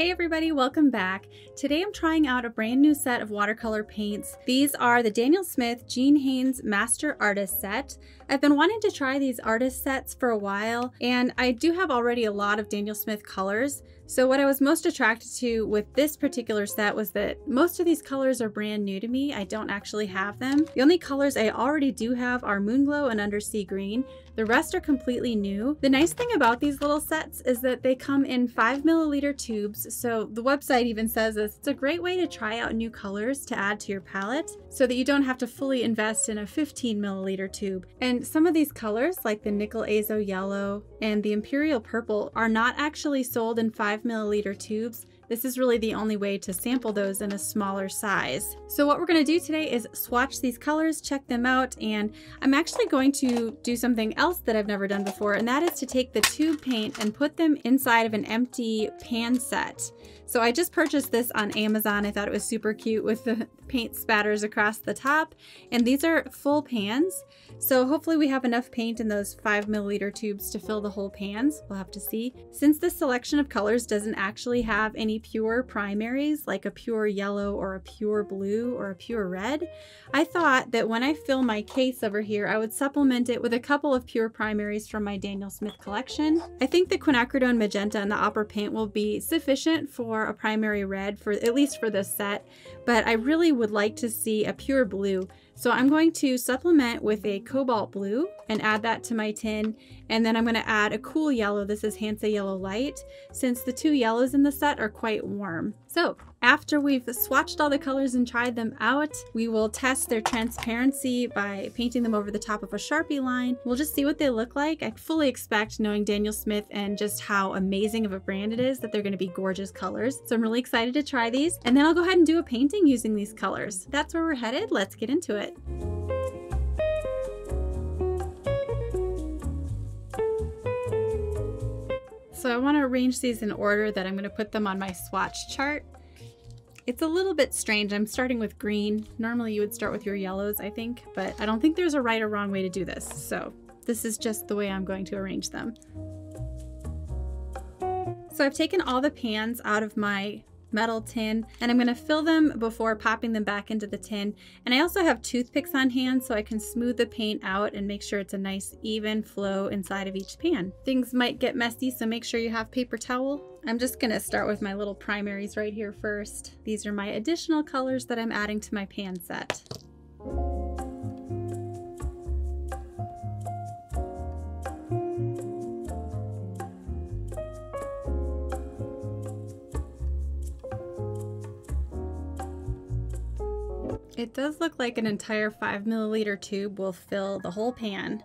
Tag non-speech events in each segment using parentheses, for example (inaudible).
Hey everybody, welcome back. Today I'm trying out a brand new set of watercolor paints. These are the Daniel Smith Jean Haines Master Artist Set. I've been wanting to try these artist sets for a while, and I do have already a lot of Daniel Smith colors, so what I was most attracted to with this particular set was that most of these colors are brand new to me. I don't actually have them. The only colors I already do have are Moonglow and Undersea Green. The rest are completely new. The nice thing about these little sets is that they come in 5 milliliter tubes, so the website even says this. It's a great way to try out new colors to add to your palette so that you don't have to fully invest in a 15 milliliter tube. And some of these colors, like the Nickel Azo Yellow and the Imperial Purple, are not actually sold in 5 milliliter tubes. This is really the only way to sample those in a smaller size. So what we're going to do today is swatch these colors, check them out, and I'm actually going to do something else that I've never done before, and that is to take the tube paint and put them inside of an empty pan set. So I just purchased this on Amazon. I thought it was super cute with the (laughs) paint spatters across the top. And these are full pans. So hopefully we have enough paint in those five milliliter tubes to fill the whole pans. We'll have to see. Since this selection of colors doesn't actually have any pure primaries, like a pure yellow or a pure blue or a pure red, I thought that when I fill my case over here, I would supplement it with a couple of pure primaries from my Daniel Smith collection. I think the quinacridone magenta and the opera paint will be sufficient for a primary red for at least for this set, but I really would like to see a pure blue. So I'm going to supplement with a cobalt blue and add that to my tin. And then I'm going to add a cool yellow. This is Hansa Yellow Light, since the two yellows in the set are quite warm. So after we've swatched all the colors and tried them out, we will test their transparency by painting them over the top of a Sharpie line. We'll just see what they look like. I fully expect, knowing Daniel Smith and just how amazing of a brand it is, that they're going to be gorgeous colors. So I'm really excited to try these. And then I'll go ahead and do a painting using these colors. That's where we're headed. Let's get into it. So I want to arrange these in order that I'm going to put them on my swatch chart. It's a little bit strange. I'm starting with green. Normally you would start with your yellows, I think, but I don't think there's a right or wrong way to do this. So this is just the way I'm going to arrange them. So I've taken all the pans out of my metal tin and I'm going to fill them before popping them back into the tin. And I also have toothpicks on hand so I can smooth the paint out and make sure it's a nice even flow inside of each pan. Things might get messy so make sure you have paper towel. I'm just going to start with my little primaries right here first. These are my additional colors that I'm adding to my pan set. It does look like an entire 5 milliliter tube will fill the whole pan.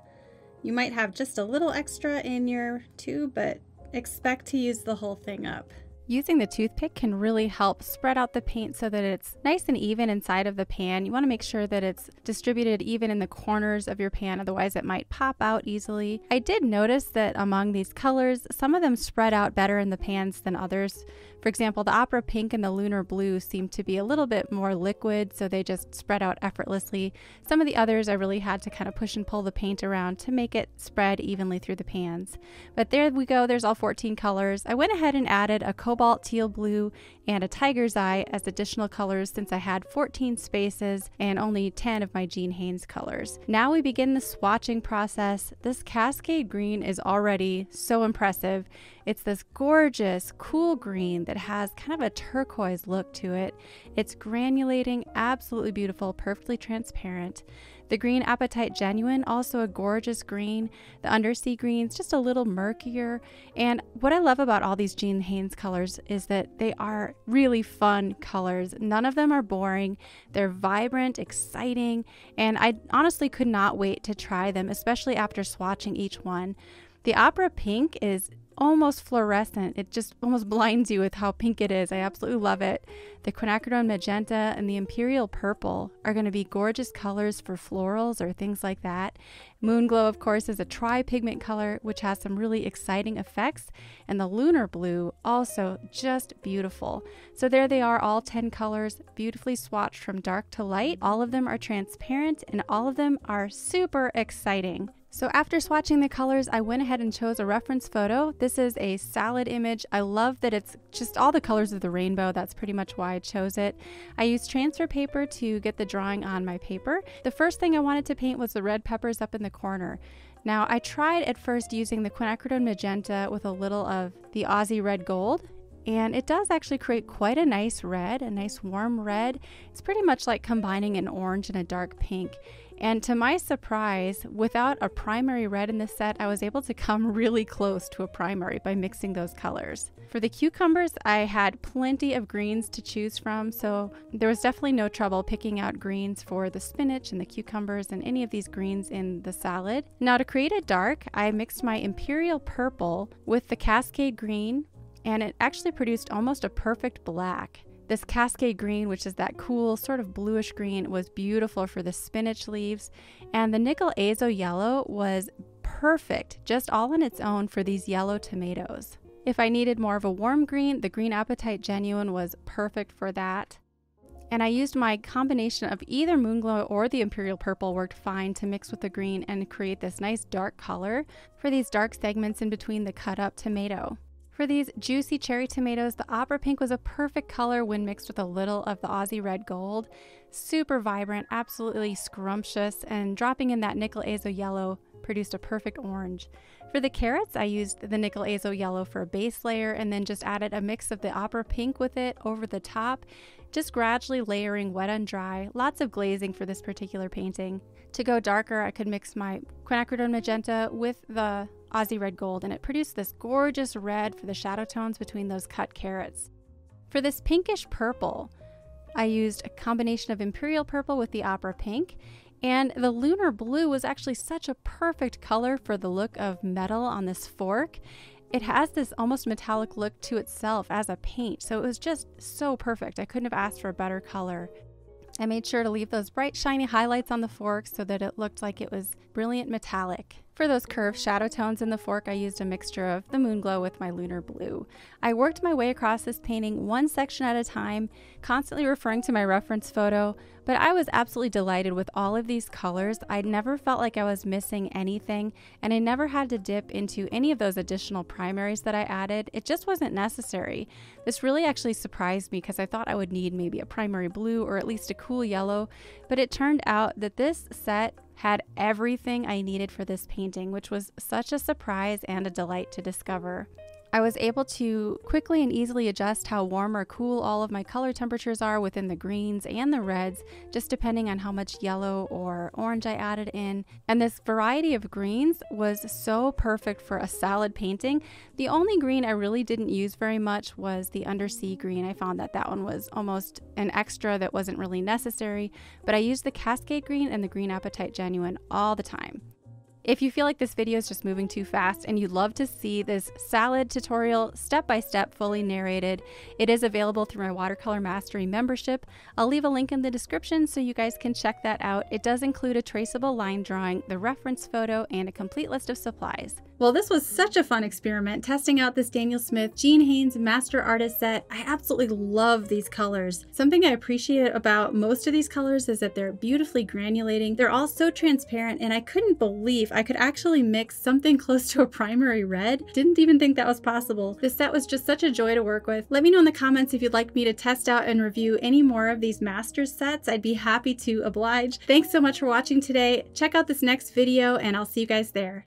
You might have just a little extra in your tube, but expect to use the whole thing up. Using the toothpick can really help spread out the paint so that it's nice and even inside of the pan. You want to make sure that it's distributed even in the corners of your pan, otherwise it might pop out easily. I did notice that among these colors, some of them spread out better in the pans than others. For example, the opera pink and the lunar blue seem to be a little bit more liquid, so they just spread out effortlessly. Some of the others I really had to kind of push and pull the paint around to make it spread evenly through the pans. But there we go, there's all 14 colors. I went ahead and added a cobalt teal blue and a tiger's eye as additional colors since I had 14 spaces and only 10 of my Jean Haines colors. Now we begin the swatching process. This Cascade green is already so impressive. It's this gorgeous, cool green that has kind of a turquoise look to it. It's granulating, absolutely beautiful, perfectly transparent. The green Apatite genuine, also a gorgeous green. The undersea greens, just a little murkier. And what I love about all these Jean Haines colors is that they are really fun colors. None of them are boring. They're vibrant, exciting, and I honestly could not wait to try them, especially after swatching each one. The opera pink is almost fluorescent. It just almost (laughs) blinds you with how pink it is. I absolutely love it. The quinacridone magenta and the imperial purple are going to be gorgeous colors for florals or things like that. Moonglow, of course, is a tri-pigment color which has some really exciting effects. And the lunar blue, also just beautiful. So there they are, all 10 colors, beautifully swatched from dark to light. All of them are transparent and all of them are super exciting. So after swatching the colors, I went ahead and chose a reference photo. This is a salad image. I love that it's just all the colors of the rainbow. That's pretty much why I chose it. I used transfer paper to get the drawing on my paper. The first thing I wanted to paint was the red peppers up in the corner. Now, I tried at first using the quinacridone magenta with a little of the Aussie red gold, and it does actually create quite a nice red, a nice warm red. It's pretty much like combining an orange and a dark pink. And to my surprise, without a primary red in this set, I was able to come (laughs) really close to a primary by mixing those colors. For the cucumbers, I had plenty of greens to choose from, so there was definitely no trouble picking out greens for the spinach and the cucumbers and any of these greens in the salad. Now to create a dark, I mixed my Imperial Purple with the Cascade Green, and it actually produced almost a perfect black. This Cascade green, which is that cool sort of bluish green, was beautiful for the spinach leaves. And the nickel azo yellow was perfect, just all on its own for these yellow tomatoes. If I needed more of a warm green, the Green Apatite Genuine was perfect for that. And I used my combination of either Moonglow or the Imperial Purple worked fine to mix with the green and create this nice dark color for these dark segments in between the cut up tomato. For these juicy cherry tomatoes, the opera pink was a perfect color when mixed with a little of the Aussie red gold. Super vibrant, absolutely scrumptious, and dropping in that nickel azo yellow produced a perfect orange. For the carrots, I used the nickel azo yellow for a base layer and then just added a mix of the opera pink with it over the top, just gradually layering wet and dry. Lots of glazing for this particular painting. To go darker, I could mix my quinacridone magenta with the Aussie Red Gold, and it produced this gorgeous red for the shadow tones between those cut carrots. For this pinkish purple, I used a combination of Imperial Purple with the Opera Pink, and the Lunar Blue was actually such a perfect color for the look of metal on this fork. It has this almost metallic look to itself as a paint, so it was just so perfect. I couldn't have asked for a better color. I made sure to leave those bright shiny highlights on the fork so that it looked like it was brilliant metallic. For those curved shadow tones in the fork, I used a mixture of the Moonglow with my Lunar Blue. I worked my way across this painting one section at a time, constantly referring to my reference photo, but I was absolutely delighted with all of these colors. I never felt like I was missing anything, and I never had to dip into any of those additional primaries that I added. It just wasn't necessary. This really actually surprised me because I thought I would need maybe a primary blue or at least a cool yellow, but it turned out that this set had everything I needed for this painting, which was such a surprise and a delight to discover. I was able to quickly and easily adjust how warm or cool all of my color temperatures are within the greens and the reds, just depending on how much yellow or orange I added in. And this variety of greens was so perfect for a salad painting. The only green I really didn't use very much was the undersea green. I found that that one was almost an extra that wasn't really necessary, but I used the Cascade green and the Green Apatite Genuine all the time. If you feel like this video is just moving too fast and you'd love to see this salad tutorial step by step fully narrated, it is available through my Watercolor Mastery membership. I'll leave a link in the description so you guys can check that out. It does include a traceable line drawing, the reference photo, and a complete list of supplies. Well, this was such a fun experiment testing out this Daniel Smith Jean Haines Master Artist set. I absolutely love these colors. Something I appreciate about most of these colors is that they're beautifully granulating. They're all so transparent and I couldn't believe I could actually mix something (laughs) close to a primary red. Didn't even think that was possible. This set was just such a joy to work with. Let me know in the comments if you'd like me to test out and review any more of these master sets. I'd be happy to oblige. Thanks so much for watching today. Check out this next video and I'll see you guys there.